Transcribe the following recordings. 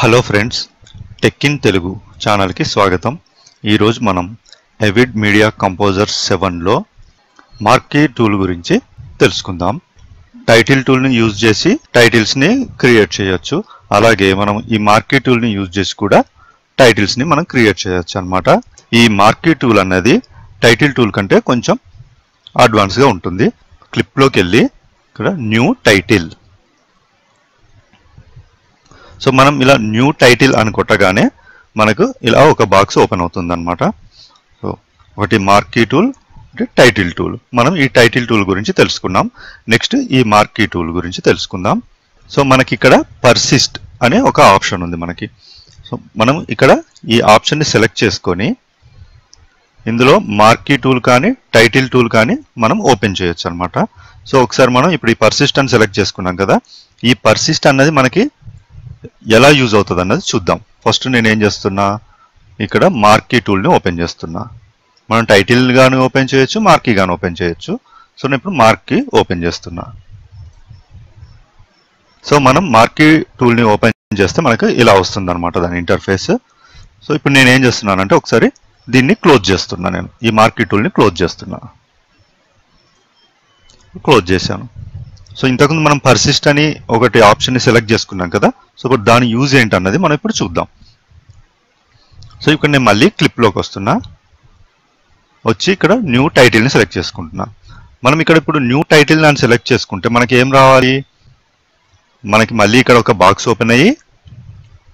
Hello friends tech in Telugu ఛానల్కి స్వాగతం. ఈరోజు మనం ఎవిడ్ మీడియా కంపోజర్ సెవెన్లో మార్కీ టూల్ గురించి తెలుసుకుందాం. టైటిల్ టూల్ని యూజ్ చేసి టైటిల్స్ని క్రియేట్ చేయొచ్చు. అలాగే మనం ఈ మార్కీ టూల్ని యూజ్ చేసి కూడా టైటిల్స్ని మనం క్రియేట్ చేయొచ్చు అన్నమాట. ఈ మార్కీ టూల్ అన్నది టైటిల్ టూల్ కంటే కొంచెం అడ్వాన్స్గా ఉంటుంది. క్లిప్లోకి వెళ్ళి ఇక్కడ న్యూ టైటిల్ సో మనం ఇలా న్యూ టైటిల్ అని కొట్టగానే మనకు ఇలా ఒక బాక్స్ ఓపెన్ అవుతుంది అనమాట సో ఒకటి మార్కీ టూల్ ఒకటి టైటిల్ టూల్ మనం ఈ టైటిల్ టూల్ గురించి తెలుసుకున్నాం. నెక్స్ట్ ఈ మార్కీ టూల్ గురించి తెలుసుకుందాం. సో మనకి ఇక్కడ పర్సిస్ట్ అనే ఒక ఆప్షన్ ఉంది మనకి. సో మనం ఇక్కడ ఈ ఆప్షన్ని సెలెక్ట్ చేసుకొని ఇందులో మార్కీ టూల్ కానీ టైటిల్ టూల్ కానీ మనం ఓపెన్ చేయొచ్చు అనమాట సో ఒకసారి మనం ఇప్పుడు ఈ పర్సిస్ట్ అని సెలెక్ట్ చేసుకున్నాం కదా. ఈ పర్సిస్ట్ అన్నది మనకి ఎలా యూజ్ అవుతుంది అన్నది చూద్దాం. ఫస్ట్ నేను ఏం చేస్తున్నా ఇక్కడ మార్కీ టూల్ని ఓపెన్ చేస్తున్నా. మనం టైటిల్ కానీ ఓపెన్ చేయొచ్చు మార్కీ కానీ ఓపెన్ చేయొచ్చు. సో నేను ఇప్పుడు మార్కీ ఓపెన్ చేస్తున్నా. సో మనం మార్కీ టూల్ని ఓపెన్ చేస్తే మనకు ఇలా వస్తుంది అనమాట దాని ఇంటర్ఫేస్ సో ఇప్పుడు నేను ఏం చేస్తున్నానంటే ఒకసారి దీన్ని క్లోజ్ చేస్తున్నా నేను. ఈ మార్కీ టూల్ని క్లోజ్ చేస్తున్నా. క్లోజ్ చేశాను. సో ఇంతకుముందు మనం పర్సిస్ట్ అని ఒకటి ఆప్షన్ని సెలెక్ట్ చేసుకున్నాం కదా? సో దాని యూజ్ ఏంటన్నది మనం ఇప్పుడు చూద్దాం. సో ఇక్కడ నేను మళ్ళీ క్లిప్లోకి వస్తున్నా. వచ్చి ఇక్కడ న్యూ టైటిల్ని సెలెక్ట్ చేసుకుంటున్నా. మనం ఇక్కడ ఇప్పుడు న్యూ టైటిల్ అని సెలెక్ట్ చేసుకుంటే మనకి ఏం రావాలి? మనకి మళ్ళీ ఇక్కడ ఒక బాక్స్ ఓపెన్ అయ్యి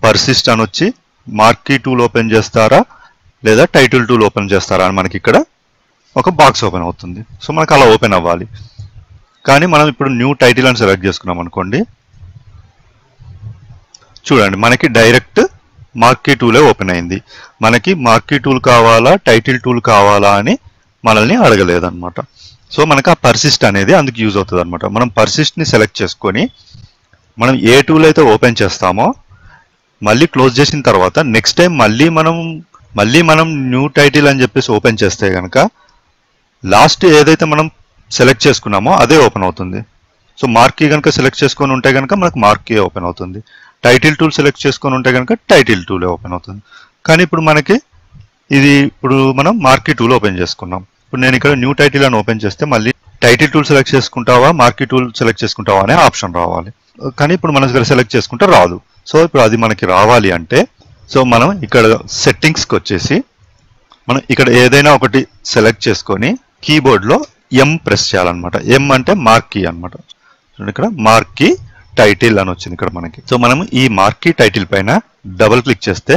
పర్సిస్ట్ అని వచ్చి మార్కీ టూల్ ఓపెన్ చేస్తారా? లేదా టైటిల్ టూల్ ఓపెన్ చేస్తారా అని మనకి ఇక్కడ ఒక బాక్స్ ఓపెన్ అవుతుంది. సో మనకు అలా ఓపెన్ అవ్వాలి. కానీ మనం ఇప్పుడు న్యూ టైటిల్ అని సెలెక్ట్ చేసుకున్నాం అనుకోండి. చూడండి మనకి డైరెక్ట్ మార్కీ టూలే ఓపెన్ అయింది. మనకి మార్కీ టూల్ కావాలా టైటిల్ టూల్ కావాలా అని మనల్ని అడగలేదన్నమాట. సో మనకు ఆ పర్సిస్ట్ అనేది అందుకు యూజ్ అవుతుంది అనమాట మనం పర్సిస్ట్ని సెలెక్ట్ చేసుకొని మనం ఏ టూల్ అయితే ఓపెన్ చేస్తామో మళ్ళీ క్లోజ్ చేసిన తర్వాత నెక్స్ట్ టైం మళ్ళీ మనం మళ్ళీ మనం న్యూ టైటిల్ అని చెప్పేసి ఓపెన్ చేస్తే కనుక లాస్ట్ ఏదైతే మనం సెలెక్ట్ చేసుకున్నామో అదే ఓపెన్ అవుతుంది. సో మార్కీ కనుక సెలెక్ట్ చేసుకొని ఉంటే కనుక మనకు మార్కీ ఓపెన్ అవుతుంది. టైటిల్ టూల్ సెలెక్ట్ చేసుకొని ఉంటే కనుక టైటిల్ టూలే ఓపెన్ అవుతుంది. కానీ ఇప్పుడు మనకి ఇది ఇప్పుడు మనం మార్కీ టూల్ ఓపెన్ చేసుకున్నాం. ఇప్పుడు నేను ఇక్కడ న్యూ టైటిల్ అని ఓపెన్ చేస్తే మళ్ళీ టైటిల్ టూల్ సెలెక్ట్ చేసుకుంటావా మార్కీ టూల్ సెలెక్ట్ చేసుకుంటావా అనే ఆప్షన్ రావాలి. కానీ ఇప్పుడు మన దగ్గర సెలెక్ట్ చేసుకుంటే రాదు. సో ఇప్పుడు అది మనకి రావాలి అంటే సో మనం ఇక్కడ సెట్టింగ్స్కి వచ్చేసి మనం ఇక్కడ ఏదైనా ఒకటి సెలెక్ట్ చేసుకొని కీబోర్డ్లో ఎం ప్రెస్ చేయాలన్నమాట. ఎం అంటే మార్కీ అన్నమాట. చూడండి ఇక్కడ మార్కీ టైటిల్ అని వచ్చింది ఇక్కడ మనకి. సో మనం ఈ మార్కీ టైటిల్ పైన డబుల్ క్లిక్ చేస్తే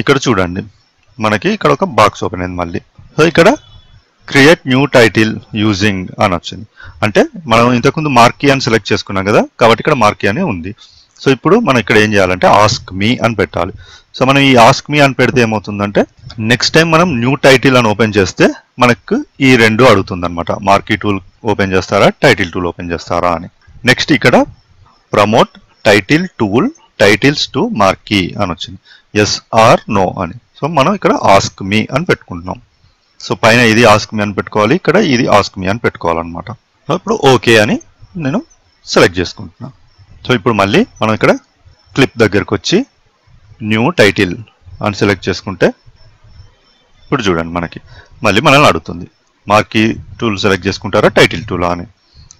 ఇక్కడ చూడండి. మనకి ఇక్కడ ఒక బాక్స్ ఓపెన్ అయింది మళ్ళీ. సో ఇక్కడ క్రియేట్ న్యూ టైటిల్ యూజింగ్ అని వచ్చింది. అంటే మనం ఇంతకుముందు మార్కీ అని సెలెక్ట్ చేసుకున్నాం కదా కాబట్టి ఇక్కడ మార్కీ అని ఉంది. సో ఇప్పుడు మనం ఇక్కడ ఏం చేయాలంటే ఆస్క్ మీ అని పెట్టాలి. సో మనం ఈ ఆస్క్ మీ అని పెడితే ఏమవుతుందంటే నెక్స్ట్ టైం మనం న్యూ టైటిల్ అని ఓపెన్ చేస్తే మనకు ఈ రెండు అడుగుతుంది అనమాట మార్కీ టూల్ ఓపెన్ చేస్తారా టైటిల్ టూల్ ఓపెన్ చేస్తారా అని. నెక్స్ట్ ఇక్కడ promote title tool titles to marquee అని వచ్చింది. ఎస్ ఆర్ నో అని. సో మనం ఇక్కడ ఆస్క్ మీ అని పెట్టుకుంటున్నాం. సో పైన ఇది ఆస్క్ మీ అని పెట్టుకోవాలి ఇక్కడ ఇది ఆస్క్ మీ అని పెట్టుకోవాలన్నమాట. ఇప్పుడు ఓకే అని నేను సెలెక్ట్ చేసుకుంటున్నాను సో ఇప్పుడు మళ్ళీ మనం ఇక్కడ క్లిప్ దగ్గరకు వచ్చి న్యూ టైటిల్ అని సెలెక్ట్ చేసుకుంటే ఇప్పుడు చూడండి మనకి. మళ్ళీ మనల్ని అడుగుతుంది. మార్కీ టూల్ సెలెక్ట్ చేసుకుంటారా టైటిల్ టూలా అని.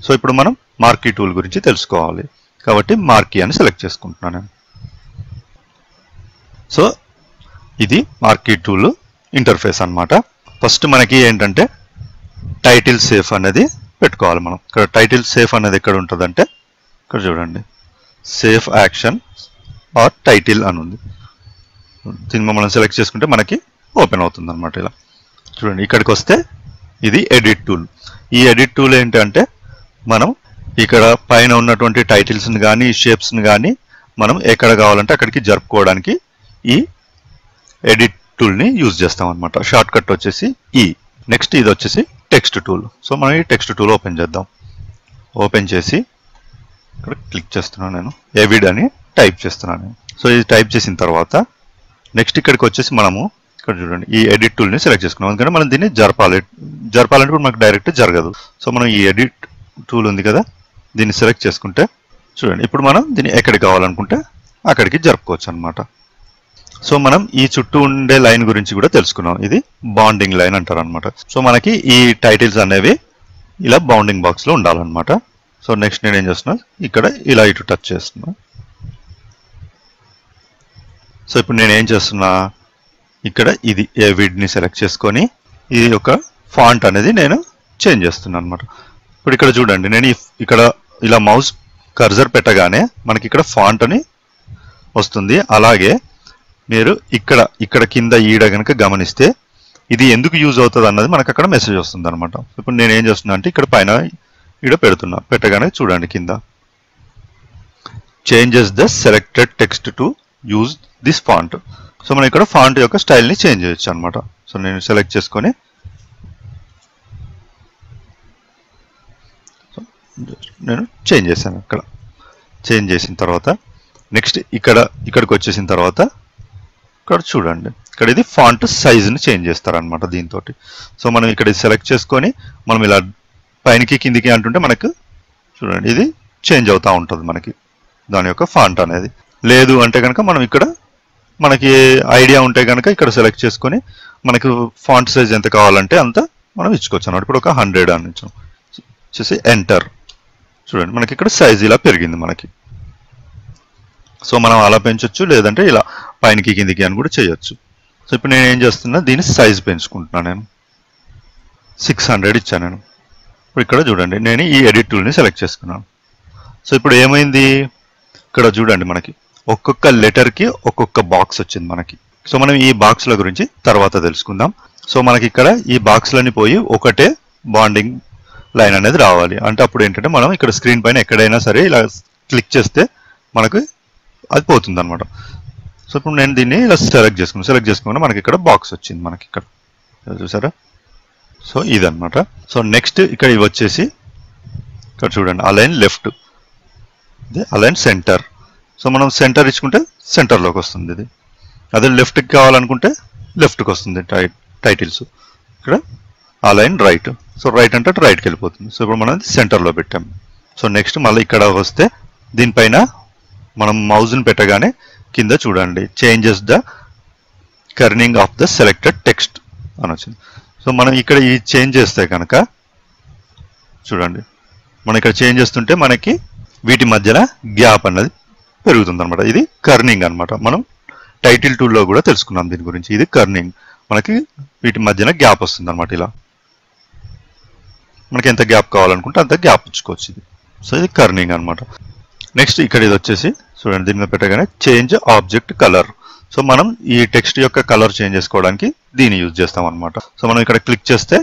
సో ఇప్పుడు మనం మార్కీ టూల్ గురించి తెలుసుకోవాలి. కాబట్టి మార్కీ అని సెలెక్ట్ చేసుకుంటున్నాను సో ఇది మార్కీ టూల్ ఇంటర్ఫేస్ అనమాట ఫస్ట్ మనకి ఏంటంటే టైటిల్ సేఫ్ అనేది పెట్టుకోవాలి మనం. ఇక్కడ టైటిల్ సేఫ్ అనేది ఎక్కడ ఉంటుందంటే ఇక్కడ చూడండి. సేఫ్ యాక్షన్ ఆర్ టైటిల్ అని ఉంది. దీన్ని మనం సెలెక్ట్ చేసుకుంటే మనకి ఓపెన్ అవుతుంది అనమాట ఇలా. చూడండి ఇక్కడికి వస్తే ఇది ఎడిట్ టూల్ ఈ ఎడిట్ టూల్ ఏంటంటే మనం ఇక్కడ పైన ఉన్నటువంటి టైటిల్స్ని కానీ షేప్స్ని కానీ మనం ఎక్కడ కావాలంటే అక్కడికి జరుపుకోవడానికి ఈ ఎడిట్ టూల్ని యూజ్ చేస్తాం అనమాట షార్ట్ కట్ వచ్చేసి e. ఈ నెక్స్ట్ ఇది వచ్చేసి టెక్స్ట్ టూల్ సో మనం ఈ టెక్స్ట్ టూల్ ఓపెన్ చేద్దాం. ఓపెన్ చేసి ఇక్కడ క్లిక్ చేస్తున్నాను నేను. ఎవిడ్ అని టైప్ చేస్తున్నాను నేను. సో ఇది టైప్ చేసిన తర్వాత నెక్స్ట్ ఇక్కడికి వచ్చేసి మనము ఇక్కడ చూడండి ఈ ఎడిట్ టూల్ని సెలెక్ట్ చేసుకున్నాం. ఎందుకంటే మనం దీన్ని జరపాలి జరపాలంటే కూడా మనకు డైరెక్ట్ జరగదు. సో మనం ఈ ఎడిట్ టూల్ ఉంది కదా దీన్ని సెలెక్ట్ చేసుకుంటే చూడండి. ఇప్పుడు మనం దీన్ని ఎక్కడికి కావాలనుకుంటే అక్కడికి జరుపుకోవచ్చు అనమాట సో మనం ఈ చుట్టూ ఉండే లైన్ గురించి కూడా తెలుసుకున్నాం. ఇది బాండింగ్ లైన్ అంటారు అనమాట సో మనకి ఈ టైటిల్స్ అనేవి ఇలా బౌండింగ్ బాక్స్లో ఉండాలన్నమాట. సో నెక్స్ట్ నేను ఏం చేస్తున్నా? ఇక్కడ ఇలా ఇటు టచ్ చేస్తున్నా. సో ఇప్పుడు నేను ఏం చేస్తున్నా? ఇక్కడ ఇది ఏ విడ్ని సెలెక్ట్ చేసుకొని ఇది ఒక ఫాంట్ అనేది నేను చేంజ్ చేస్తున్నాను అనమాట ఇప్పుడు ఇక్కడ చూడండి నేను ఇక్కడ ఇలా మౌస్ కర్జర్ పెట్టగానే మనకి ఇక్కడ ఫాంట్ అని వస్తుంది. అలాగే మీరు ఇక్కడ ఇక్కడ కింద ఈడ కనుక గమనిస్తే ఇది ఎందుకు యూజ్ అవుతుంది అన్నది మనకు అక్కడ మెసేజ్ వస్తుంది అనమాట ఇప్పుడు నేను ఏం చేస్తున్నా అంటే ఇక్కడ పైన ఇక్కడ పెడుతున్నా. పెట్టగానే చూడండి కింద. Changes the selected text to use this font so మనం ఇక్కడ ఫాంట్ యొక్క స్టైల్ని చేంజ్ చేయొచ్చు అనమాట సో నేను సెలెక్ట్ చేసుకొని నేను చేంజ్ చేశాను ఇక్కడ. చేంజ్ చేసిన తర్వాత నెక్స్ట్ ఇక్కడ ఇక్కడికి వచ్చేసిన తర్వాత ఇక్కడ చూడండి. ఇక్కడ ఇది ఫాంట్ సైజుని చేంజ్ చేస్తారనమాట దీంతో సో మనం ఇక్కడ సెలెక్ట్ చేసుకొని మనం ఇలా పైనకి కిందికి అంటుంటే మనకు చూడండి ఇది చేంజ్ అవుతూ ఉంటుంది మనకి. దాని యొక్క ఫాంట్ అనేది. లేదు అంటే కనుక మనం ఇక్కడ మనకి ఐడియా ఉంటే కనుక ఇక్కడ సెలెక్ట్ చేసుకొని మనకు ఫాంట్ సైజ్ ఎంత కావాలంటే అంత మనం ఇచ్చుకోవచ్చు అన్నమాట. ఇప్పుడు ఒక హండ్రెడ్ అని ఇచ్చాం. ఎంటర్. చూడండి మనకి ఇక్కడ సైజ్ ఇలా పెరిగింది మనకి. సో మనం అలా పెంచొచ్చు లేదంటే ఇలా పైనకి కిందికి అని కూడా చేయొచ్చు. సో ఇప్పుడు నేను ఏం చేస్తున్నా దీని సైజ్ పెంచుకుంటున్నాను నేను. సిక్స్ హండ్రెడ్ ఇచ్చాను నేను. ఇప్పుడు ఇక్కడ చూడండి నేను ఈ ఎడిట్ టూల్ని సెలెక్ట్ చేసుకున్నాను. సో ఇప్పుడు ఏమైంది? ఇక్కడ చూడండి మనకి ఒక్కొక్క లెటర్కి ఒక్కొక్క బాక్స్ వచ్చింది మనకి. సో మనం ఈ బాక్స్ల గురించి తర్వాత తెలుసుకుందాం. సో మనకి ఇక్కడ ఈ బాక్స్లని పోయి ఒకటే బాండింగ్ లైన్ అనేది రావాలి. అంటే అప్పుడు ఏంటంటే మనం ఇక్కడ స్క్రీన్ పైన ఎక్కడైనా సరే ఇలా క్లిక్ చేస్తే మనకు అది పోతుంది అనమాట సో ఇప్పుడు నేను దీన్ని ఇలా సెలెక్ట్ చేసుకున్నాను. సెలెక్ట్ చేసుకున్నా మనకి ఇక్కడ బాక్స్ వచ్చింది మనకి ఇక్కడ. చూసారా? సో ఇదన్నమాట. సో నెక్స్ట్ ఇక్కడ ఇవి వచ్చేసి ఇక్కడ చూడండి అలైన్ లెఫ్ట్ ఇది అలైన్ సెంటర్ సో మనం సెంటర్ ఇచ్చుకుంటే సెంటర్లోకి వస్తుంది ఇది. అదే లెఫ్ట్కి కావాలనుకుంటే లెఫ్ట్కి వస్తుంది టై టైటిల్స్ ఇక్కడ అలైన్ రైట్ సో రైట్ అంటే రైట్కి వెళ్ళిపోతుంది. సో ఇప్పుడు మనం సెంటర్లో పెట్టాం. సో నెక్స్ట్ మళ్ళీ ఇక్కడ వస్తే దీనిపైన మనం మౌజ్ని పెట్టగానే కింద చూడండి. Changes the kerning of the selected text అని వచ్చింది. సో మనం ఇక్కడ ఇది చేంజ్ చేస్తే కనుక చూడండి మనం ఇక్కడ చేంజ్ చేస్తుంటే మనకి వీటి మధ్యన గ్యాప్ అన్నది పెరుగుతుంది అనమాట ఇది కర్నింగ్ అన్నమాట. మనం టైటిల్ టూల్లో కూడా తెలుసుకున్నాం దీని గురించి. ఇది కర్నింగ్. మనకి వీటి మధ్యన గ్యాప్ వస్తుంది అనమాట ఇలా. మనకి ఎంత గ్యాప్ కావాలనుకుంటే అంత గ్యాప్ ఇచ్చుకోవచ్చు ఇది. సో ఇది కర్నింగ్ అన్నమాట. నెక్స్ట్ ఇక్కడ ఇది వచ్చేసి చూడండి దీని మీద పెట్టగానే చేంజ్ ఆబ్జెక్ట్ కలర్. సో మనం ఈ టెక్స్ట్ యొక్క కలర్ చేంజ్ చేసుకోవడానికి దీన్ని యూజ్ చేస్తాం అనమాట సో మనం ఇక్కడ క్లిక్ చేస్తే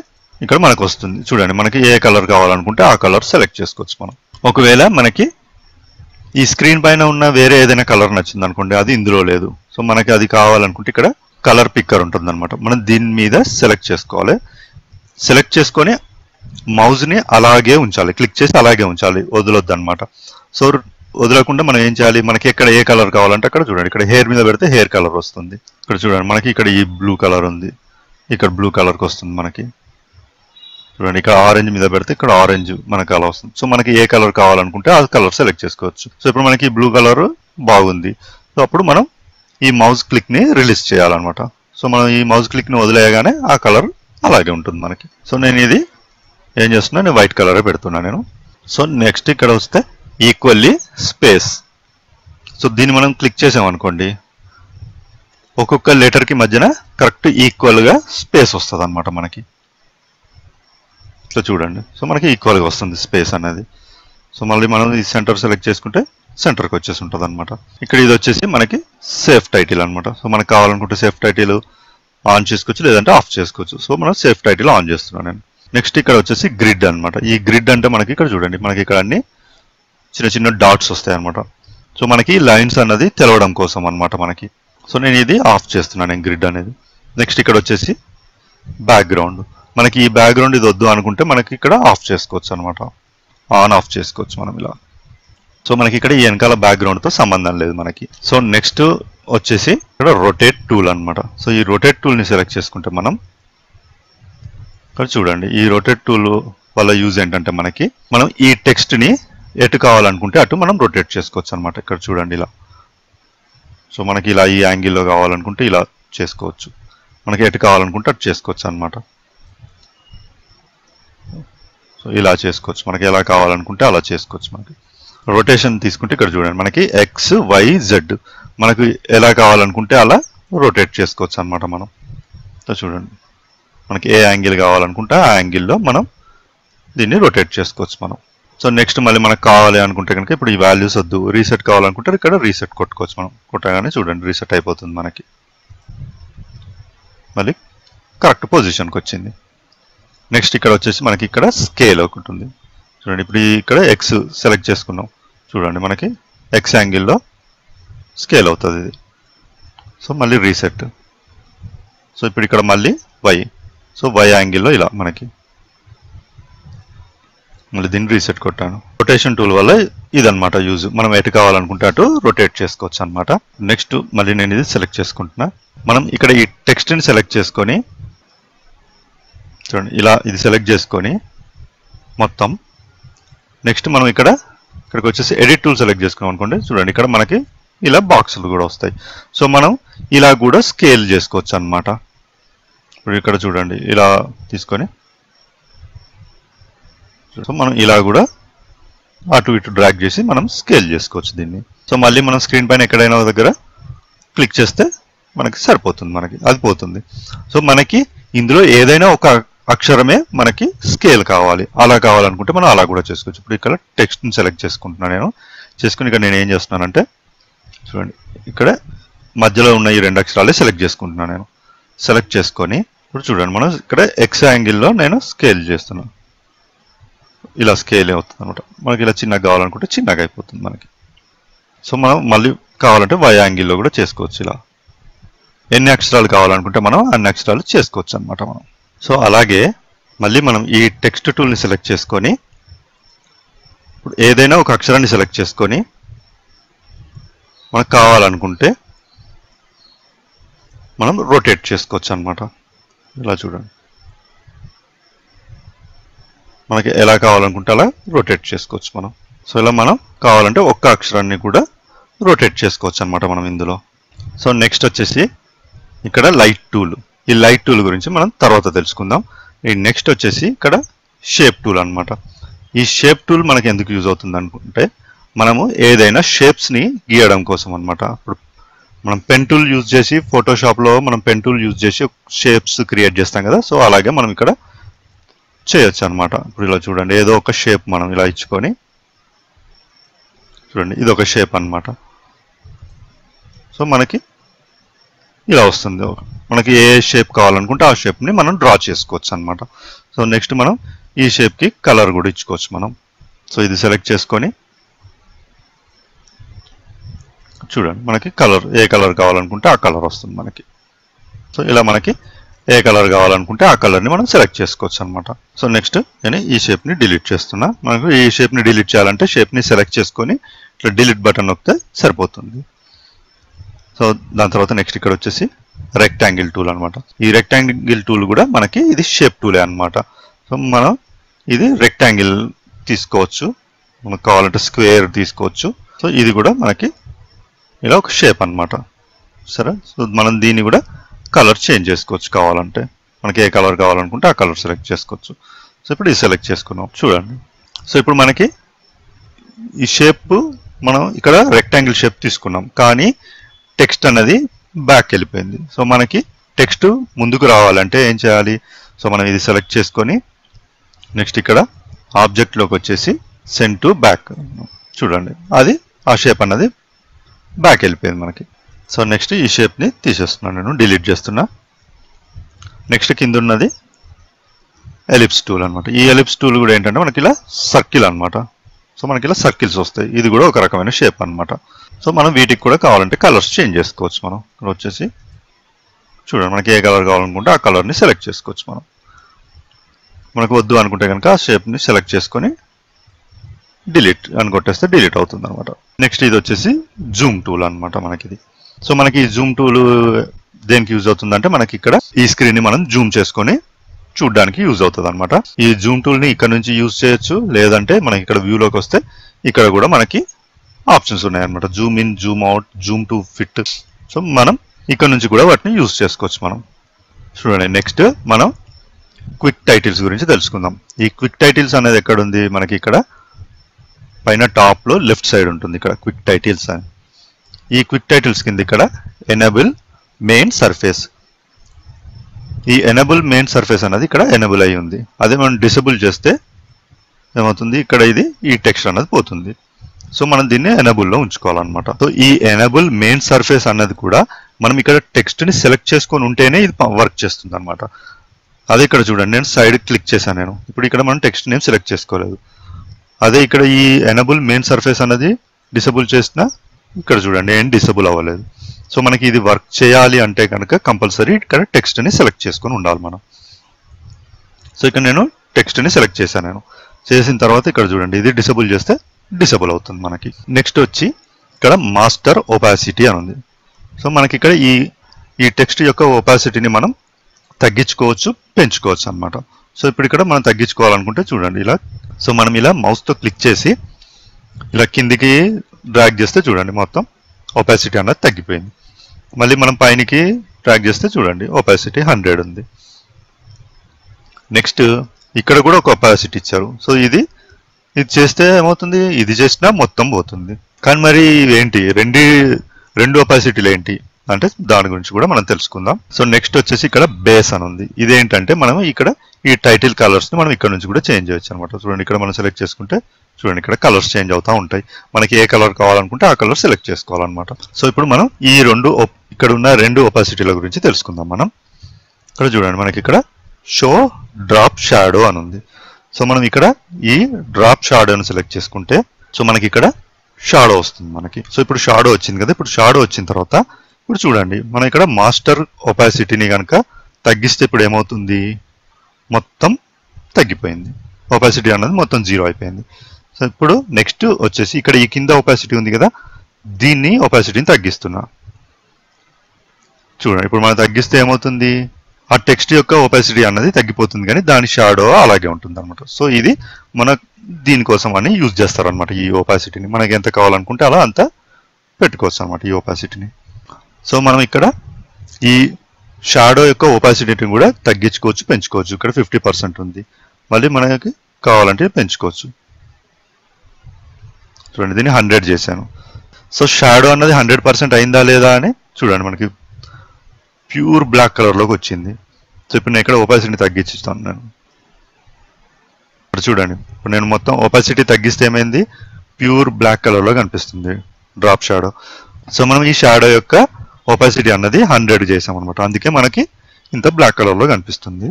ఇక్కడ మనకు వస్తుంది. చూడండి మనకి ఏ కలర్ కావాలనుకుంటే ఆ కలర్ సెలెక్ట్ చేసుకోవచ్చు మనం. ఒకవేళ మనకి ఈ స్క్రీన్ పైన ఉన్న వేరే ఏదైనా కలర్ నచ్చింది అనుకోండి అది ఇందులో లేదు. సో మనకి అది కావాలనుకుంటే ఇక్కడ కలర్ పిక్కర్ ఉంటుంది అనమాట మనం దీని మీద సెలెక్ట్ చేసుకోవాలి. సెలెక్ట్ చేసుకొని మౌజ్ని అలాగే ఉంచాలి. క్లిక్ చేసి అలాగే ఉంచాలి. వదలొద్దు అనమాట సో వదలకుండా మనం ఏం చేయాలి? మనకి ఎక్కడ ఏ కలర్ కావాలంటే అక్కడ చూడండి. ఇక్కడ హెయిర్ మీద పెడితే హెయిర్ కలర్ వస్తుంది. ఇక్కడ చూడండి మనకి ఇక్కడ ఈ బ్లూ కలర్ ఉంది. ఇక్కడ బ్లూ కలర్కి వస్తుంది మనకి. చూడండి ఇక్కడ ఆరెంజ్ మీద పెడితే ఇక్కడ ఆరెంజ్ మనకి అలా వస్తుంది. సో మనకి ఏ కలర్ కావాలనుకుంటే ఆ కలర్ సెలెక్ట్ చేసుకోవచ్చు. సో ఇప్పుడు మనకి బ్లూ కలర్ బాగుంది. సో అప్పుడు మనం ఈ మౌస్ క్లిక్ని రిలీజ్ చేయాలన్నమాట. సో మనం ఈ మౌస్ క్లిక్ని వదిలేయగానే ఆ కలర్ అలాగే ఉంటుంది మనకి. సో నేను ఇది ఏం చేస్తున్నా నేను వైట్ కలరే పెడుతున్నా నేను. సో నెక్స్ట్ ఇక్కడ వస్తే ఈక్వల్లీ స్పేస్ సో దీన్ని మనం క్లిక్ చేసామనుకోండి ఒక్కొక్క లెటర్కి మధ్యన కరెక్ట్ ఈక్వల్గా స్పేస్ వస్తుంది అనమాట మనకి. ఇట్లా చూడండి. సో మనకి ఈక్వల్గా వస్తుంది స్పేస్ అనేది. సో మళ్ళీ మనం ఈ సెంటర్ సెలెక్ట్ చేసుకుంటే సెంటర్కి వచ్చేసి ఉంటుంది అనమాట ఇక్కడ ఇది వచ్చేసి మనకి సేఫ్ టైటిల్ అనమాట సో మనకు కావాలనుకుంటే సేఫ్ టైటిల్ ఆన్ చేసుకోవచ్చు లేదంటే ఆఫ్ చేసుకోవచ్చు. సో మనం సేఫ్ టైటిల్ ఆన్ చేస్తున్నాను నేను. నెక్స్ట్ ఇక్కడ వచ్చేసి గ్రిడ్ అన్నమాట. ఈ గ్రిడ్ అంటే మనకి ఇక్కడ చూడండి. మనకి ఇక్కడ అన్ని చిన్న చిన్న డాట్స్ వస్తాయి అనమాట సో మనకి లైన్స్ అన్నది తెలవడం కోసం అనమాట మనకి. సో నేను ఇది ఆఫ్ చేస్తున్నాను నేను గ్రిడ్ అనేది. నెక్స్ట్ ఇక్కడ వచ్చేసి బ్యాక్గ్రౌండ్. మనకి ఈ బ్యాక్గ్రౌండ్ ఇది వద్దు అనుకుంటే మనకి ఇక్కడ ఆఫ్ చేసుకోవచ్చు అనమాట ఆన్ ఆఫ్ చేసుకోవచ్చు మనం ఇలా. సో మనకి ఇక్కడ ఈ వెనకాల బ్యాక్గ్రౌండ్తో సంబంధం లేదు మనకి. సో నెక్స్ట్ వచ్చేసి ఇక్కడ రొటేట్ టూల్ అనమాట సో ఈ రొటేట్ టూల్ని సెలెక్ట్ చేసుకుంటే మనం ఇక్కడ చూడండి ఈ రొటేట్ టూల్ వల్ల యూజ్ ఏంటంటే మనకి మనం ఈ టెక్స్ట్ని ఎటు కావాలనుకుంటే అటు మనం రొటేట్ చేసుకోవచ్చు అనమాట ఇక్కడ చూడండి ఇలా. సో మనకి ఇలా ఈ యాంగిల్లో కావాలనుకుంటే ఇలా చేసుకోవచ్చు. మనకి ఎటు కావాలనుకుంటే అటు చేసుకోవచ్చు అనమాట సో ఇలా చేసుకోవచ్చు. మనకి ఎలా కావాలనుకుంటే అలా చేసుకోవచ్చు మనకి. రొటేషన్ తీసుకుంటే ఇక్కడ చూడండి. మనకి ఎక్స్ వై జెడ్ మనకు ఎలా కావాలనుకుంటే అలా రొటేట్ చేసుకోవచ్చు అనమాట మనం. సో చూడండి. మనకి ఏ యాంగిల్ కావాలనుకుంటే ఆ యాంగిల్లో మనం దీన్ని రొటేట్ చేసుకోవచ్చు మనం. సో నెక్స్ట్ మళ్ళీ మనకు కావాలి అనుకుంటే కనుక ఇప్పుడు ఈ వాల్యూస్ వద్దు రీసెట్ కావాలనుకుంటే ఇక్కడ రీసెట్ కొట్టుకోవచ్చు మనం. కొట్టగానే చూడండి రీసెట్ అయిపోతుంది మనకి. మళ్ళీ కరెక్ట్ పొజిషన్కి వచ్చింది. నెక్స్ట్ ఇక్కడ వచ్చేసి మనకి ఇక్కడ స్కేల్ ఒకటి ఉంది చూడండి ఇప్పుడు ఇక్కడ ఎక్స్ సెలెక్ట్ చేసుకున్నాం. చూడండి మనకి ఎక్స్ యాంగిల్లో స్కేల్ అవుతుంది ఇది. సో మళ్ళీ రీసెట్. సో ఇప్పుడు ఇక్కడ మళ్ళీ వై సో వై యాంగిల్లో ఇలా మనకి. మళ్ళీ దీన్ని రీసెట్ కొట్టాను. రొటేషన్ టూల్ వల్ల ఇదనమాట యూజ్ మనం ఎటు కావాలనుకుంటే అటు రొటేట్ చేసుకోవచ్చు అనమాట నెక్స్ట్ మళ్ళీ నేను ఇది సెలెక్ట్ చేసుకుంటున్నా. మనం ఇక్కడ ఈ టెక్స్ట్ని సెలెక్ట్ చేసుకొని చూడండి ఇలా ఇది సెలెక్ట్ చేసుకొని మొత్తం నెక్స్ట్ మనం ఇక్కడ ఇక్కడికి వచ్చేసి ఎడిట్ టూల్ సెలెక్ట్ చేసుకున్నాం అనుకోండి చూడండి ఇక్కడ మనకి ఇలా బాక్సులు కూడా వస్తాయి. సో మనం ఇలా కూడా స్కేల్ చేసుకోవచ్చు అనమాట ఇప్పుడు ఇక్కడ చూడండి ఇలా తీసుకొని సో మనం ఇలా కూడా అటు ఇటు డ్రాగ్ చేసి మనం స్కేల్ చేసుకోవచ్చు దీన్ని. సో మళ్ళీ మనం స్క్రీన్ పైన ఎక్కడైనా దగ్గర క్లిక్ చేస్తే మనకి సరిపోతుంది మనకి అది పోతుంది. సో మనకి ఇందులో ఏదైనా ఒక అక్షరమే మనకి స్కేల్ కావాలి. అలా కావాలనుకుంటే మనం అలా కూడా చేసుకోవచ్చు. ఇప్పుడు ఇక్కడ టెక్స్ట్ని సెలెక్ట్ చేసుకుంటున్నాను నేను. చేసుకుని ఇక్కడ నేను ఏం చేస్తున్నానంటే చూడండి ఇక్కడ మధ్యలో ఉన్న ఈ రెండు అక్షరాలే సెలెక్ట్ చేసుకుంటున్నాను నేను. సెలెక్ట్ చేసుకొని ఇప్పుడు చూడండి మనం ఇక్కడ ఎక్స్ యాంగిల్లో నేను స్కేల్ చేస్తున్నాను. ఇలా స్కేల్ అవుతుంది అనమాట మనకి ఇలా చిన్నగా కావాలనుకుంటే చిన్నగా అయిపోతుంది మనకి. సో మనం మళ్ళీ కావాలంటే వై యాంగిల్లో కూడా చేసుకోవచ్చు ఇలా. ఎన్ని అక్షరాలు కావాలనుకుంటే మనం అన్ని అక్షరాలు చేసుకోవచ్చు అనమాట మనం. సో అలాగే మళ్ళీ మనం ఈ టెక్స్ట్ టూల్ని సెలెక్ట్ చేసుకొని ఇప్పుడు ఏదైనా ఒక అక్షరాన్ని సెలెక్ట్ చేసుకొని మనకు కావాలనుకుంటే మనం రొటేట్ చేసుకోవచ్చు అనమాట ఇలా చూడండి. మనకి ఎలా కావాలనుకుంటే అలా రొటేట్ చేసుకోవచ్చు మనం. సో ఇలా మనం కావాలంటే ఒక్క అక్షరాన్ని కూడా రొటేట్ చేసుకోవచ్చు అనమాట మనం ఇందులో. సో నెక్స్ట్ వచ్చేసి ఇక్కడ లైట్ టూల్ ఈ లైట్ టూల్ గురించి మనం తర్వాత తెలుసుకుందాం. ఈ నెక్స్ట్ వచ్చేసి ఇక్కడ షేప్ టూల్ అనమాట ఈ షేప్ టూల్ మనకి ఎందుకు యూజ్ అవుతుంది అనుకుంటే మనము ఏదైనా షేప్స్ని గీయడం కోసం అనమాట ఇప్పుడు మనం పెన్ టూల్ యూజ్ చేసి ఫోటోషాప్లో మనం పెన్ టూల్ యూజ్ చేసి షేప్స్ క్రియేట్ చేస్తాం కదా సో అలాగే మనం ఇక్కడ చేయొచ్చు అనమాట ఇప్పుడు ఇలా చూడండి ఏదో ఒక షేప్ మనం ఇలా ఇచ్చుకొని చూడండి ఇది ఒక షేప్ అన్నమాట. సో మనకి ఇలా వస్తుంది. మనకి ఏ షేప్ కావాలనుకుంటే ఆ షేప్ని మనం డ్రా చేసుకోవచ్చు అనమాట సో నెక్స్ట్ మనం ఈ షేప్కి కలర్ కూడా ఇచ్చుకోవచ్చు మనం. సో ఇది సెలెక్ట్ చేసుకొని చూడండి మనకి కలర్ ఏ కలర్ కావాలనుకుంటే ఆ కలర్ వస్తుంది మనకి. సో ఇలా మనకి ఏ కలర్ కావాలనుకుంటే ఆ కలర్ని మనం సెలెక్ట్ చేసుకోవచ్చు అనమాట సో నెక్స్ట్ నేను ఈ షేప్ని డిలీట్ చేస్తున్నా. మనకు ఈ షేప్ని డిలీట్ చేయాలంటే షేప్ని సెలెక్ట్ చేసుకొని ఇట్లా డిలీట్ బటన్ నొక్కితే సరిపోతుంది. సో దాని తర్వాత నెక్స్ట్ ఇక్కడ వచ్చేసి రెక్టాంగిల్ టూల్ అనమాట ఈ రెక్టాంగిల్ టూల్ కూడా మనకి ఇది షేప్ టూలే అనమాట సో మనం ఇది రెక్టాంగిల్ తీసుకోవచ్చు. మనకు కావాలంటే స్క్వేర్ తీసుకోవచ్చు. సో ఇది కూడా మనకి ఇలా ఒక షేప్ అన్నమాట. సరే? సో మనం దీన్ని కూడా కలర్ చేంజ్ చేసుకోవచ్చు కావాలంటే. మనకి ఏ కలర్ కావాలనుకుంటే ఆ కలర్ సెలెక్ట్ చేసుకోవచ్చు. సో ఇప్పుడు ఇది సెలెక్ట్ చేసుకున్నాం. చూడండి. సో ఇప్పుడు మనకి ఈ షేప్ మనం ఇక్కడ రెక్టాంగిల్ షేప్ తీసుకున్నాం. కానీ టెక్స్ట్ అనేది బ్యాక్ వెళ్ళిపోయింది. సో మనకి టెక్స్ట్ ముందుకు రావాలంటే ఏం చేయాలి? సో మనం ఇది సెలెక్ట్ చేసుకొని నెక్స్ట్ ఇక్కడ ఆబ్జెక్ట్లోకి వచ్చేసి సెండ్ టు బ్యాక్. చూడండి. అది ఆ షేప్ అన్నది బ్యాక్ వెళ్ళిపోయింది మనకి. సో నెక్స్ట్ ఈ షేప్ని తీసేస్తున్నాను నేను డిలీట్ చేస్తున్నా. నెక్స్ట్ కింద ఉన్నది ఎలిప్స్ టూల్ అనమాట ఈ ఎలిప్స్ టూల్ కూడా ఏంటంటే మనకి ఇలా సర్కిల్ అనమాట సో మనకి ఇలా సర్కిల్స్ వస్తాయి. ఇది కూడా ఒక రకమైన షేప్ అనమాట సో మనం వీటికి కూడా కావాలంటే కలర్స్ చేంజ్ చేసుకోవచ్చు మనం. ఇక్కడ వచ్చేసి చూడండి మనకి ఏ కలర్ కావాలనుకుంటే ఆ కలర్ని సెలెక్ట్ చేసుకోవచ్చు మనం. మనకు వద్దు అనుకుంటే కనుక ఆ షేప్ని సెలెక్ట్ చేసుకొని డిలీట్ అని కొట్టేస్తే డిలీట్ అవుతుంది అనమాట నెక్స్ట్ ఇది వచ్చేసి జూమ్ టూల్ అన్నమాట మనకి ఇది సో మనకి జూమ్ టూల్ దేనికి యూజ్ అవుతుందంటే మనకి ఇక్కడ ఈ స్క్రీన్ని మనం జూమ్ చేసుకొని చూడడానికి యూజ్ అవుతుంది అనమాట ఈ జూమ్ టూల్ని ఇక్కడ నుంచి యూజ్ చేయొచ్చు లేదంటే మనకి ఇక్కడ వ్యూలోకి వస్తే ఇక్కడ కూడా మనకి ఆప్షన్స్ ఉన్నాయి అనమాట zoom in zoom out zoom to fit. So మనం ఇక్కడ నుంచి కూడా వాటిని యూస్ చేసుకోవచ్చు మనం. చూడండి నెక్స్ట్ మనం క్విక్ టైటిల్స్ గురించి తెలుసుకుందాం. ఈ క్విక్ టైటిల్స్ అనేది ఎక్కడ ఉంది మనకి ఇక్కడ పైన టాప్లో లెఫ్ట్ సైడ్ ఉంటుంది ఇక్కడ క్విక్ టైటిల్స్ అని. ఈ క్విక్ టైటిల్స్ కింద ఇక్కడ ఎనబుల్ మెయిన్ సర్ఫేస్ ఈ ఎనబుల్ మెయిన్ సర్ఫేస్ అనేది ఇక్కడ ఎనబుల్ అయి ఉంది. అదే మనం డిసబుల్ చేస్తే ఏమవుతుంది? ఇక్కడ ఇది ఈ టెక్స్ట్ అనేది పోతుంది. సో మనం దీన్ని ఎనబుల్లో ఉంచుకోవాలన్నమాట. సో ఈ ఎనబుల్ మెయిన్ సర్ఫేస్ అన్నది కూడా మనం ఇక్కడ టెక్స్ట్ని సెలెక్ట్ చేసుకొని ఉంటేనే ఇది వర్క్ చేస్తుంది అనమాట అదే ఇక్కడ చూడండి నేను సైడ్ క్లిక్ చేశాను నేను. ఇప్పుడు ఇక్కడ మనం టెక్స్ట్ నేమ్ సెలెక్ట్ చేసుకోలేదు. అదే ఇక్కడ ఈ ఎనబుల్ మెయిన్ సర్ఫేస్ అనేది డిసబుల్ చేసినా ఇక్కడ చూడండి ఏం డిసేబుల్ అవ్వలేదు. సో మనకి ఇది వర్క్ చేయాలి అంటే కనుక కంపల్సరీ ఇక్కడ టెక్స్ట్ని సెలెక్ట్ చేసుకొని ఉండాలి మనం. సో ఇక్కడ నేను టెక్స్ట్ని సెలెక్ట్ చేశాను నేను. చేసిన తర్వాత ఇక్కడ చూడండి ఇది డిసేబుల్ చేస్తే డిసేబుల్ అవుతుంది మనకి. నెక్స్ట్ వచ్చి ఇక్కడ మాస్టర్ ఒపాసిటీ అని ఉంది. సో మనకి ఇక్కడ ఈ ఈ టెక్స్ట్ యొక్క ఒపాసిటీని మనం తగ్గించుకోవచ్చు పెంచుకోవచ్చు అన్నమాట. సో ఇప్పుడు ఇక్కడ మనం తగ్గించుకోవాలనుకుంటే చూడండి ఇలా సో మనం ఇలా మౌస్తో క్లిక్ చేసి ఇలా కిందికి డ్రాగ్ చేస్తే చూడండి మొత్తం ఒపాసిటీ అన్నది తగ్గిపోయింది. మళ్ళీ మనం పైనకి ట్రాక్ చేస్తే చూడండి ఒపాసిటీ హండ్రెడ్ ఉంది. నెక్స్ట్ ఇక్కడ కూడా ఒక ఒపాసిటీ ఇచ్చారు. సో ఇది ఇది చేస్తే ఏమవుతుంది? ఇది చేసినా మొత్తం పోతుంది. కానీ మరి ఏంటి రెండు రెండు ఒపాసిటీలు ఏంటి? అంటే దాని గురించి కూడా మనం తెలుసుకుందాం. సో నెక్స్ట్ వచ్చేసి ఇక్కడ బేస్ అని ఉంది. ఇదేంటంటే మనం ఇక్కడ ఈ టైటిల్ కలర్స్ని మనం ఇక్కడ నుంచి కూడా చేంజ్ చేయొచ్చు అనమాట చూడండి ఇక్కడ మనం సెలెక్ట్ చేసుకుంటే చూడండి ఇక్కడ కలర్స్ చేంజ్ అవుతూ ఉంటాయి. మనకి ఏ కలర్ కావాలనుకుంటే ఆ కలర్ సెలెక్ట్ చేసుకోవాలన్నమాట. సో ఇప్పుడు మనం ఈ రెండు ఇక్కడ ఉన్న రెండు ఒపాసిటీల గురించి తెలుసుకుందాం మనం. ఇక్కడ చూడండి మనకి ఇక్కడ షో డ్రాప్ షాడో అని ఉంది. సో మనం ఇక్కడ ఈ డ్రాప్ షాడోని సెలెక్ట్ చేసుకుంటే సో మనకి ఇక్కడ షాడో వస్తుంది మనకి. సో ఇప్పుడు షాడో వచ్చింది కదా ఇప్పుడు షాడో వచ్చిన తర్వాత ఇప్పుడు చూడండి మనం ఇక్కడ మాస్టర్ ఒపాసిటీని కనుక తగ్గిస్తే ఇప్పుడు ఏమవుతుంది? మొత్తం తగ్గిపోయింది. ఒపాసిటీ అన్నది మొత్తం జీరో అయిపోయింది. సో ఇప్పుడు నెక్స్ట్ వచ్చేసి ఇక్కడ ఈ కింద ఒపాసిటీ ఉంది కదా దీన్ని ఒపాసిటీని తగ్గిస్తున్నా. చూడండి ఇప్పుడు మనం తగ్గిస్తే ఏమవుతుంది? ఆ టెక్స్ట్ యొక్క ఒపాసిటీ అన్నది తగ్గిపోతుంది కానీ దాని షాడో అలాగే ఉంటుంది అనమాట సో ఇది మన దీనికోసం అని యూజ్ చేస్తారనమాట ఈ ఒపాసిటీని మనకి ఎంత కావాలనుకుంటే అలా అంత పెట్టుకోవచ్చు అనమాట ఈ ఒపాసిటీని సో మనం ఇక్కడ ఈ షాడో యొక్క ఒపాసిటీని కూడా తగ్గించుకోవచ్చు పెంచుకోవచ్చు. ఇక్కడ ఫిఫ్టీ పర్సెంట్ ఉంది. మళ్ళీ మనకి కావాలంటే పెంచుకోవచ్చు. చూడండి దీన్ని హండ్రెడ్ చేశాను. సో షాడో అన్నది హండ్రెడ్ పర్సెంట్ అయిందా లేదా అని చూడండి మనకి. ప్యూర్ బ్లాక్ కలర్లోకి వచ్చింది. సో ఇప్పుడు నేను ఇక్కడ ఒపాసిటీ తగ్గించుతాను నేను. ఇక్కడ చూడండి. ఇప్పుడు నేను మొత్తం ఒపాసిటీ తగ్గిస్తే ఏమైంది? ప్యూర్ బ్లాక్ కలర్లో కనిపిస్తుంది. డ్రాప్ షాడో సో మనం ఈ షాడో యొక్క ఒపాసిటీ అన్నది హండ్రెడ్ చేసాం అనమాట అందుకే మనకి ఇంత బ్లాక్ కలర్లో కనిపిస్తుంది.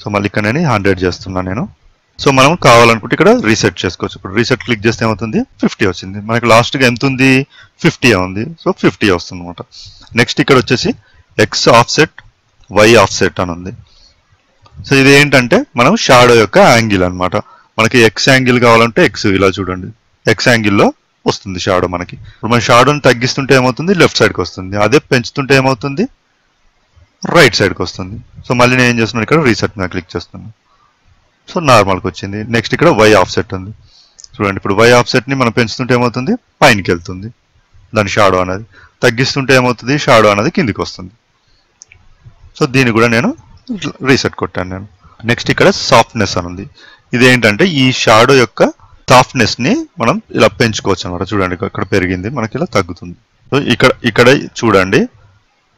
సో మళ్ళీ ఇక్కడ నేను హండ్రెడ్ చేస్తున్నాను నేను. సో మనం కావాలనుకుంటే ఇక్కడ రీసెట్ చేసుకోవచ్చు. ఇప్పుడు రీసెట్ క్లిక్ చేస్తే ఏమవుతుంది? ఫిఫ్టీ వచ్చింది. మనకి లాస్ట్గా ఎంత ఉంది ఫిఫ్టీ ఉంది. సో ఫిఫ్టీ వస్తుంది అనమాట నెక్స్ట్ ఇక్కడ వచ్చేసి ఎక్స్ ఆఫ్సెట్ వై ఆఫ్సెట్ అని ఉంది. సో ఇది ఏంటంటే మనం షాడో యొక్క యాంగిల్ అన్నమాట. మనకి ఎక్స్ యాంగిల్ కావాలంటే ఎక్స్ ఇలా చూడండి. ఎక్స్ యాంగిల్లో వస్తుంది షాడో మనకి. ఇప్పుడు మన షాడోని తగ్గిస్తుంటే ఏమవుతుంది? లెఫ్ట్ సైడ్కి వస్తుంది. అదే పెంచుతుంటే ఏమవుతుంది? రైట్ సైడ్కి వస్తుంది. సో మళ్ళీ నేను ఏం చేస్తున్నాను? ఇక్కడ రీసెట్ మీద క్లిక్ చేస్తున్నాను. సో నార్మల్కి వచ్చింది. నెక్స్ట్ ఇక్కడ వై ఆఫ్సెట్ ఉంది. చూడండి ఇప్పుడు వై ఆఫ్సెట్ని మనం పెంచుతుంటే ఏమవుతుంది? పైనకి వెళ్తుంది. దాని షాడో అనేది. తగ్గిస్తుంటే ఏమవుతుంది? షాడో అనేది కిందికి వస్తుంది. సో దీన్ని కూడా నేను రీసెట్ కొట్టాను నేను. నెక్స్ట్ ఇక్కడ సాఫ్ట్నెస్ అని ఉంది. ఇదేంటంటే ఈ షాడో యొక్క సాఫ్ట్నెస్ని మనం ఇలా పెంచుకోవచ్చు అనమాట చూడండి ఇక్కడ పెరిగింది. మనకి ఇలా తగ్గుతుంది. సో ఇక్కడ ఇక్కడ చూడండి.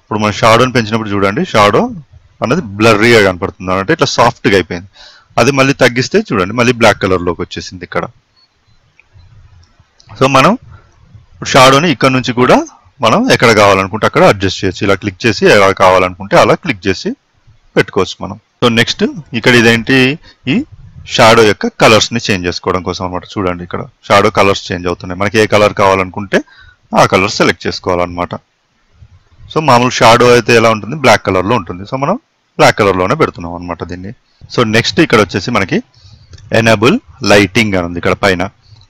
ఇప్పుడు మనం షాడోని పెంచినప్పుడు చూడండి షాడో అనేది బ్లర్రీగా కనపడుతుంది అంటే ఇట్లా సాఫ్ట్గా అయిపోయింది. అది మళ్ళీ తగ్గిస్తే చూడండి మళ్ళీ బ్లాక్ కలర్లోకి వచ్చేసింది ఇక్కడ. సో మనం షాడోని ఇక్కడ నుంచి కూడా మనం ఎక్కడ కావాలనుకుంటే అక్కడ అడ్జస్ట్ చేయొచ్చు ఇలా క్లిక్ చేసి ఎలా కావాలనుకుంటే అలా క్లిక్ చేసి పెట్టుకోవచ్చు మనం. సో నెక్స్ట్ ఇక్కడ ఇదేంటి? ఈ షాడో యొక్క కలర్స్ని చేంజ్ చేసుకోవడం కోసం అనమాట చూడండి ఇక్కడ షాడో కలర్స్ చేంజ్ అవుతున్నాయి. మనకి ఏ కలర్ కావాలనుకుంటే ఆ కలర్ సెలెక్ట్ చేసుకోవాలన్నమాట. సో మామూలు షాడో అయితే ఎలా ఉంటుంది? బ్లాక్ కలర్లో ఉంటుంది. సో మనం బ్లాక్ కలర్లోనే పెడుతున్నాం అనమాట దీన్ని. సో నెక్స్ట్ ఇక్కడ వచ్చేసి మనకి ఎనబుల్ లైటింగ్ అని ఉంది ఇక్కడ పైన.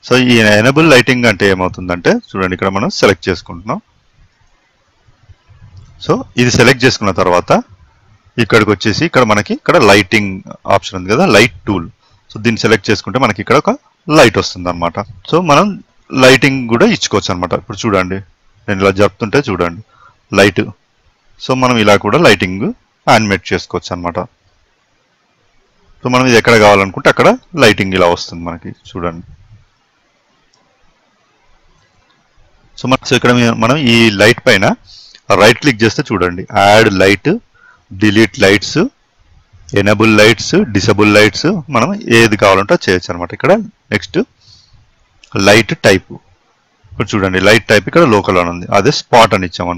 సో ఈ ఎనబుల్ లైటింగ్ అంటే ఏమవుతుందంటే చూడండి ఇక్కడ మనం సెలెక్ట్ చేసుకుంటున్నాం. సో ఇది సెలెక్ట్ చేసుకున్న తర్వాత ఇక్కడికి వచ్చేసి ఇక్కడ మనకి ఇక్కడ లైటింగ్ ఆప్షన్ ఉంది కదా లైట్ టూల్ సో దీన్ని సెలెక్ట్ చేసుకుంటే మనకి ఇక్కడ ఒక లైట్ వస్తుంది అనమాట సో మనం లైటింగ్ కూడా ఇచ్చుకోవచ్చు అనమాట ఇప్పుడు చూడండి నేను ఇలా జరుపుతుంటే చూడండి లైట్ సో మనం ఇలా కూడా లైటింగ్ యానిమేట్ చేసుకోవచ్చు అనమాట సో మనం ఇది ఎక్కడ కావాలనుకుంటే అక్కడ లైటింగ్ ఇలా వస్తుంది మనకి చూడండి. సో మన సో ఇక్కడ మనం ఈ లైట్ పైన రైట్ క్లిక్ చేస్తే చూడండి. Add light delete lights enable lights disable lights మనం ఏది కావాలంటే చేయొచ్చు అనమాట ఇక్కడ నెక్స్ట్ లైట్ టైప్ ఇప్పుడు చూడండి లైట్ టైప్ ఇక్కడ లోకల్ అని ఉంది. అదే స్పాట్ అని ఇచ్చాం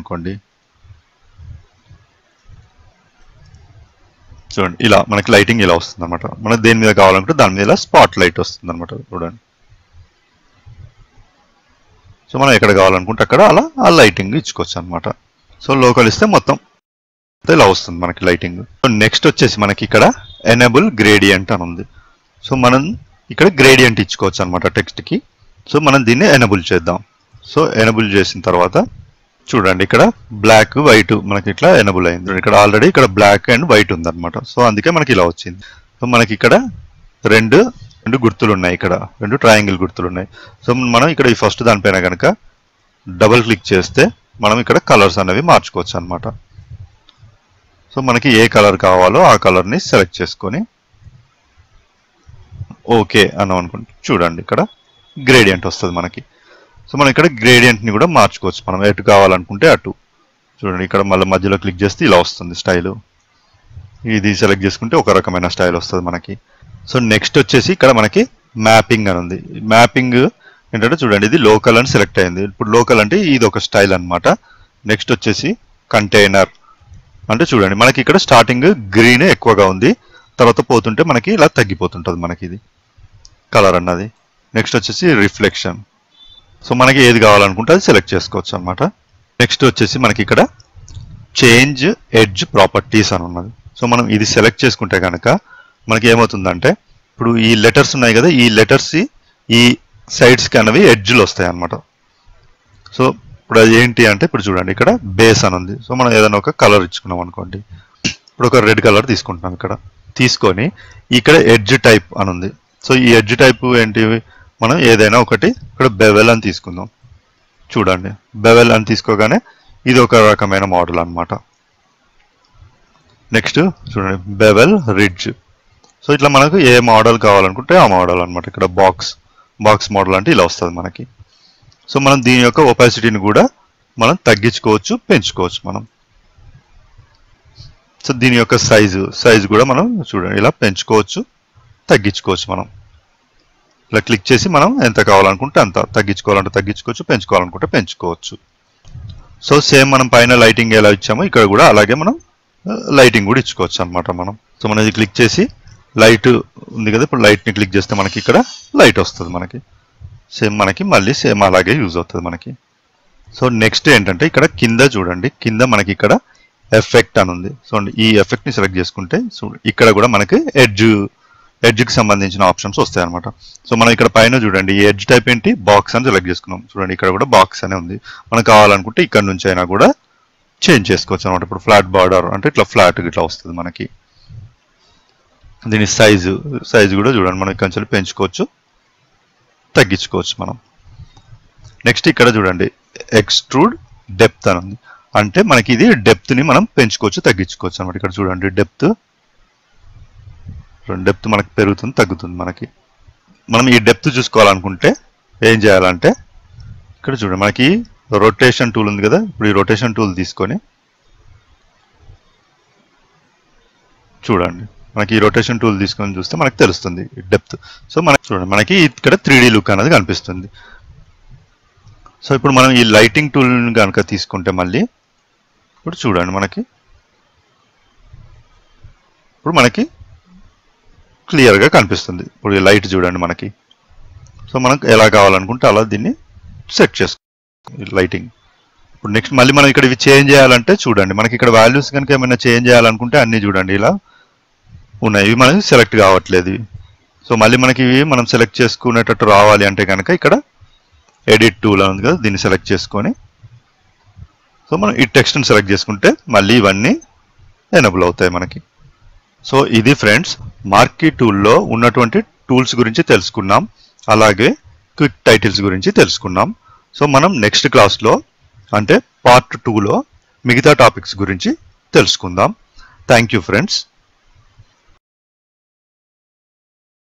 చూడండి ఇలా మనకి లైటింగ్ ఇలా వస్తుంది అనమాట మనకు దేని మీద కావాలంటే దాని మీద ఇలా స్పాట్ లైట్ వస్తుంది అనమాట చూడండి. సో మనం ఎక్కడ కావాలనుకుంటే అక్కడ అలా ఆ లైటింగ్ ఇచ్చుకోవచ్చు అనమాట సో లోకల్ ఇస్తే మొత్తం ఇలా వస్తుంది మనకి లైటింగ్ సో నెక్స్ట్ వచ్చేసి మనకి ఇక్కడ ఎనబుల్ గ్రేడియంట్ అని ఉంది. సో మనం ఇక్కడ గ్రేడియంట్ ఇచ్చుకోవచ్చు అనమాట టెక్స్ట్కి సో మనం దీన్ని ఎనబుల్ చేద్దాం. సో ఎనబుల్ చేసిన తర్వాత చూడండి ఇక్కడ బ్లాక్ వైట్ మనకి ఇట్లా ఎనబుల్ అయింది. ఇక్కడ ఆల్రెడీ ఇక్కడ బ్లాక్ అండ్ వైట్ ఉందన్నమాట. సో అందుకే మనకి ఇలా వచ్చింది. సో మనకి ఇక్కడ రెండు రెండు గుర్తులు ఉన్నాయి ఇక్కడ. రెండు ట్రయాంగిల్ గుర్తులు ఉన్నాయి. సో మనం ఇక్కడ ఈ ఫస్ట్ దానిపైన కనుక డబుల్ క్లిక్ చేస్తే మనం ఇక్కడ కలర్స్ అనేవి మార్చుకోవచ్చు అనమాట సో మనకి ఏ కలర్ కావాలో ఆ కలర్ని సెలెక్ట్ చేసుకొని ఓకే అని అనుకుంటే చూడండి ఇక్కడ గ్రేడియంట్ వస్తుంది మనకి. సో మనం ఇక్కడ గ్రేడియంట్ని కూడా మార్చుకోవచ్చు. మనం ఎటు కావాలనుకుంటే అటు. చూడండి ఇక్కడ మళ్ళీ మధ్యలో క్లిక్ చేస్తే ఇలా వస్తుంది స్టైలు ఇది సెలెక్ట్ చేసుకుంటే ఒక రకమైన స్టైల్ వస్తుంది మనకి. సో నెక్స్ట్ వచ్చేసి ఇక్కడ మనకి మ్యాపింగ్ అని ఉంది. మ్యాపింగ్ ఏంటంటే చూడండి ఇది లోకల్ అని సెలెక్ట్ అయింది. ఇప్పుడు లోకల్ అంటే ఇది ఒక స్టైల్ అన్నమాట. నెక్స్ట్ వచ్చేసి కంటైనర్ అంటే చూడండి మనకి ఇక్కడ స్టార్టింగ్ గ్రీన్ ఎక్కువగా ఉంది. తర్వాత పోతుంటే మనకి ఇలా తగ్గిపోతుంటుంది మనకి ఇది. కలర్ అన్నది. నెక్స్ట్ వచ్చేసి రిఫ్లెక్షన్ సో మనకి ఏది కావాలనుకుంటే అది సెలెక్ట్ చేసుకోవచ్చు అనమాట నెక్స్ట్ వచ్చేసి మనకి ఇక్కడ చేంజ్ ఎడ్జ్ ప్రాపర్టీస్ అని ఉన్నది. సో మనం ఇది సెలెక్ట్ చేసుకుంటే కనుక మనకి ఏమవుతుందంటే ఇప్పుడు ఈ లెటర్స్ ఉన్నాయి కదా ఈ లెటర్స్ ఈ సైడ్స్కి అనేవి ఎడ్జ్లు వస్తాయి అన్నమాట. సో ఇప్పుడు అది ఏంటి అంటే ఇప్పుడు చూడండి ఇక్కడ బేస్ అని ఉంది. సో మనం ఏదైనా ఒక కలర్ ఇచ్చుకున్నాం అనుకోండి. ఇప్పుడు ఒక రెడ్ కలర్ తీసుకుంటున్నాం ఇక్కడ. తీసుకొని ఇక్కడ ఎడ్జ్ టైప్ అని ఉంది. సో ఈ ఎడ్జ్ టైప్ ఏంటి మనం ఏదైనా ఒకటి ఇక్కడ బెవెల్ అని తీసుకుందాం. చూడండి బెవెల్ అని తీసుకోగానే ఇది ఒక రకమైన మోడల్ అనమాట నెక్స్ట్ చూడండి బెవెల్ రిడ్జ్. సో ఇట్లా మనకు ఏ మోడల్ కావాలనుకుంటే ఆ మోడల్ అనమాట ఇక్కడ బాక్స్ బాక్స్ మోడల్ అంటే ఇలా వస్తుంది మనకి. సో మనం దీని యొక్క ఒపాసిటీని కూడా మనం తగ్గించుకోవచ్చు పెంచుకోవచ్చు మనం. సో దీని యొక్క సైజు సైజు కూడా మనం చూడండి ఇలా పెంచుకోవచ్చు తగ్గించుకోవచ్చు మనం. ఇలా క్లిక్ చేసి మనం ఎంత కావాలనుకుంటే అంత తగ్గించుకోవాలంటే తగ్గించుకోవచ్చు పెంచుకోవాలనుకుంటే పెంచుకోవచ్చు. సో సేమ్ మనం పైన లైటింగ్ ఎలా ఇచ్చామో ఇక్కడ కూడా అలాగే మనం లైటింగ్ కూడా ఇచ్చుకోవచ్చు అనమాట మనం. సో మనం ఇది క్లిక్ చేసి లైట్ ఉంది కదా ఇప్పుడు లైట్ని క్లిక్ చేస్తే మనకి ఇక్కడ లైట్ వస్తుంది మనకి. సేమ్ మనకి మళ్ళీ సేమ్ అలాగే యూజ్ అవుతుంది మనకి. సో నెక్స్ట్ ఏంటంటే ఇక్కడ కింద చూడండి. కింద మనకి ఇక్కడ ఎఫెక్ట్ అని ఉంది. సో ఈ ఎఫెక్ట్ని సెలెక్ట్ చేసుకుంటే సో ఇక్కడ కూడా మనకి ఎడ్జ్ ఎడ్జ్కి సంబంధించిన ఆప్షన్స్ వస్తాయి అనమాట సో మనం ఇక్కడ పైన చూడండి ఈ ఎడ్జ్ టైప్ ఏంటి? బాక్స్ అని సెలెక్ట్ చేసుకున్నాం. చూడండి ఇక్కడ కూడా బాక్స్ అనే ఉంది. మనకు కావాలనుకుంటే ఇక్కడ నుంచి అయినా కూడా చేంజ్ చేసుకోవచ్చు అనమాట ఇప్పుడు ఫ్లాట్ బార్డర్ అంటే ఇట్లా ఫ్లాట్ ఇట్లా వస్తుంది మనకి. దీని సైజు సైజు కూడా చూడండి మనం ఇక్కడ నుంచి పెంచుకోవచ్చు తగ్గించుకోవచ్చు మనం. నెక్స్ట్ ఇక్కడ చూడండి ఎక్స్ట్రూడ్ డెప్త్ అని ఉంది. అంటే మనకి ఇది డెప్త్ని మనం పెంచుకోవచ్చు తగ్గించుకోవచ్చు అనమాట ఇక్కడ చూడండి డెప్త్ డెప్త్ మనకి పెరుగుతుంది తగ్గుతుంది మనకి. మనం ఈ డెప్త్ చూసుకోవాలనుకుంటే ఏం చేయాలంటే ఇక్కడ చూడండి మనకి రొటేషన్ టూల్ ఉంది కదా ఇప్పుడు ఈ రొటేషన్ టూల్ తీసుకొని చూడండి. మనకి ఈ రొటేషన్ టూల్ తీసుకొని చూస్తే మనకి తెలుస్తుంది డెప్త్ సో మనకి చూడండి మనకి ఇక్కడ త్రీ లుక్ అనేది కనిపిస్తుంది. సో ఇప్పుడు మనం ఈ లైటింగ్ టూల్ కనుక తీసుకుంటే మళ్ళీ ఇప్పుడు చూడండి మనకి ఇప్పుడు మనకి క్లియర్గా కనిపిస్తుంది. ఇప్పుడు ఈ లైట్ చూడండి మనకి. సో మనకు ఎలా కావాలనుకుంటే అలా దీన్ని సెట్ చేసుకో లైటింగ్. ఇప్పుడు నెక్స్ట్ మళ్ళీ మనం ఇక్కడ ఇవి చేంజ్ చేయాలంటే చూడండి. మనకి ఇక్కడ వాల్యూస్ కనుక ఏమైనా చేంజ్ చేయాలనుకుంటే అన్నీ చూడండి. ఇలా ఉన్నాయి. ఇవి మనకి సెలెక్ట్ కావట్లేదు. ఇవి. సో మళ్ళీ మనకి ఇవి మనం సెలెక్ట్ చేసుకునేటట్టు రావాలి అంటే కనుక ఇక్కడ ఎడిట్ టూల్ ఉంది కదా దీన్ని సెలెక్ట్ చేసుకొని. సో మనం ఈ టెక్స్ట్ని సెలెక్ట్ చేసుకుంటే మళ్ళీ ఇవన్నీ ఎనబుల్ అవుతాయి మనకి. సో ఇది ఫ్రెండ్స్ మార్కీ టూల్లో ఉన్నటువంటి టూల్స్ గురించి తెలుసుకున్నాం. అలాగే క్విక్ టైటిల్స్ గురించి తెలుసుకున్నాం. సో మనం నెక్స్ట్ క్లాస్లో అంటే పార్ట్ టూలో మిగతా టాపిక్స్ గురించి తెలుసుకుందాం. Thank you friends.